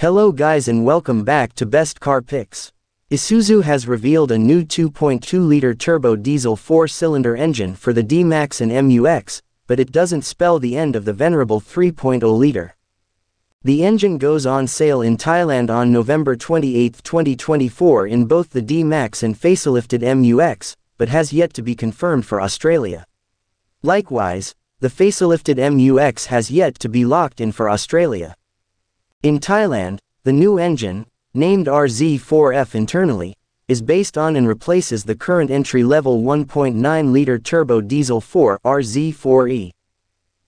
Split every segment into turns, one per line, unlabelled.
Hello guys and welcome back to Best Car Picks. Isuzu has revealed a new 2.2-liter turbo diesel four-cylinder engine for the D-Max and MUX, but it doesn't spell the end of the venerable 3.0-liter. The engine goes on sale in Thailand on November 28, 2024 in both the D-Max and facelifted MUX, but has yet to be confirmed for Australia. Likewise, the facelifted MUX has yet to be locked in for Australia. In Thailand, the new engine, named RZ4F internally, is based on and replaces the current entry-level 1.9-liter turbo diesel 4 RZ4E.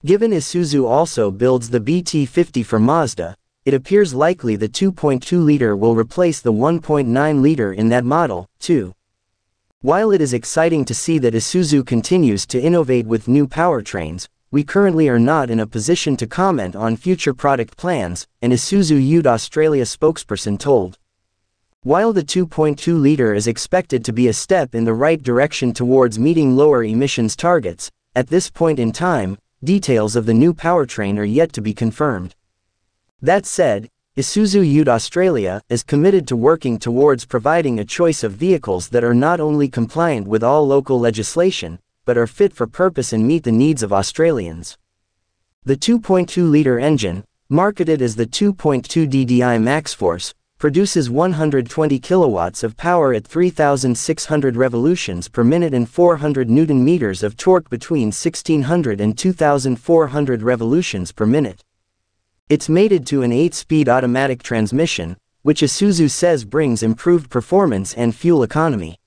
Given Isuzu also builds the BT50 for Mazda, it appears likely the 2.2-liter will replace the 1.9-liter in that model, too. While it is exciting to see that Isuzu continues to innovate with new powertrains, we currently are not in a position to comment on future product plans, an Isuzu Ute Australia spokesperson told. While the 2.2-liter is expected to be a step in the right direction towards meeting lower emissions targets, at this point in time, details of the new powertrain are yet to be confirmed. That said, Isuzu Ute Australia is committed to working towards providing a choice of vehicles that are not only compliant with all local legislation, but are fit for purpose and meet the needs of Australians. The 2.2-liter engine, marketed as the 2.2 DDI MaxForce, produces 120 kilowatts of power at 3,600 revolutions per minute and 400 newton meters of torque between 1600 and 2,400 revolutions per minute. It's mated to an 8-speed automatic transmission, which Isuzu says brings improved performance and fuel economy.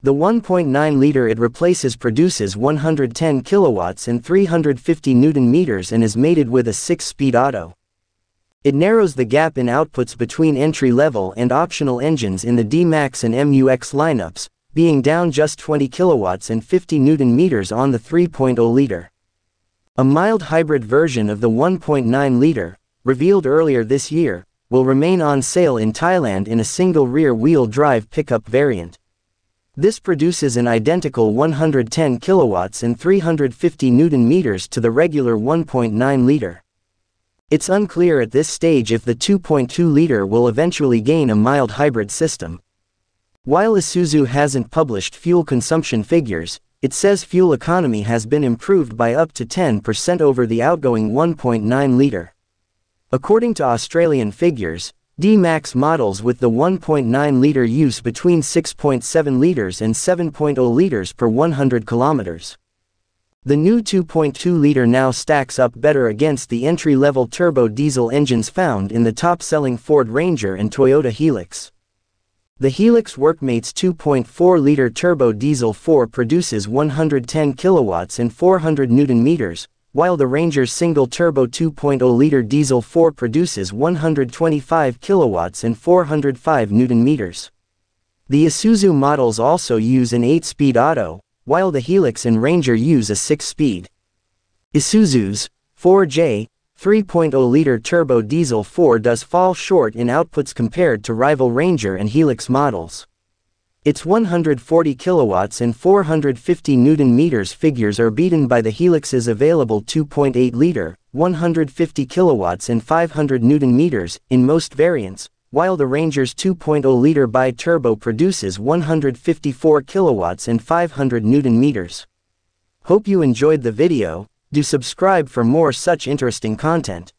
The 1.9-liter it replaces produces 110 kilowatts and 350 newton meters and is mated with a 6-speed auto. It narrows the gap in outputs between entry-level and optional engines in the D-Max and MUX lineups, being down just 20 kilowatts and 50 newton meters on the 3.0-liter. A mild hybrid version of the 1.9-liter, revealed earlier this year, will remain on sale in Thailand in a single rear-wheel drive pickup variant. This produces an identical 110 kilowatts and 350 newton meters to the regular 1.9 liter. It's unclear at this stage if the 2.2 liter will eventually gain a mild hybrid system. While Isuzu hasn't published fuel consumption figures, it says fuel economy has been improved by up to 10% over the outgoing 1.9 liter. According to Australian figures, D-Max models with the 1.9-liter use between 6.7 liters and 7.0 liters per 100 kilometers. The new 2.2-liter now stacks up better against the entry-level turbo diesel engines found in the top-selling Ford Ranger and Toyota Hilux. The Hilux Workmates 2.4-liter turbo diesel 4 produces 110 kilowatts and 400 newton meters, while the Ranger's single-turbo 2.0-liter diesel 4 produces 125 kilowatts and 405 newton-meters. The Isuzu models also use an 8-speed auto, while the Hilux and Ranger use a 6-speed. Isuzu's 4J 3.0-liter turbo diesel 4 does fall short in outputs compared to rival Ranger and Hilux models. Its 140 kilowatts and 450 newton meters figures are beaten by the Hilux's available 2.8 liter, 150 kilowatts and 500 newton meters in most variants, while the Ranger's 2.0 liter bi-turbo produces 154 kilowatts and 500 newton meters. Hope you enjoyed the video, do subscribe for more such interesting content.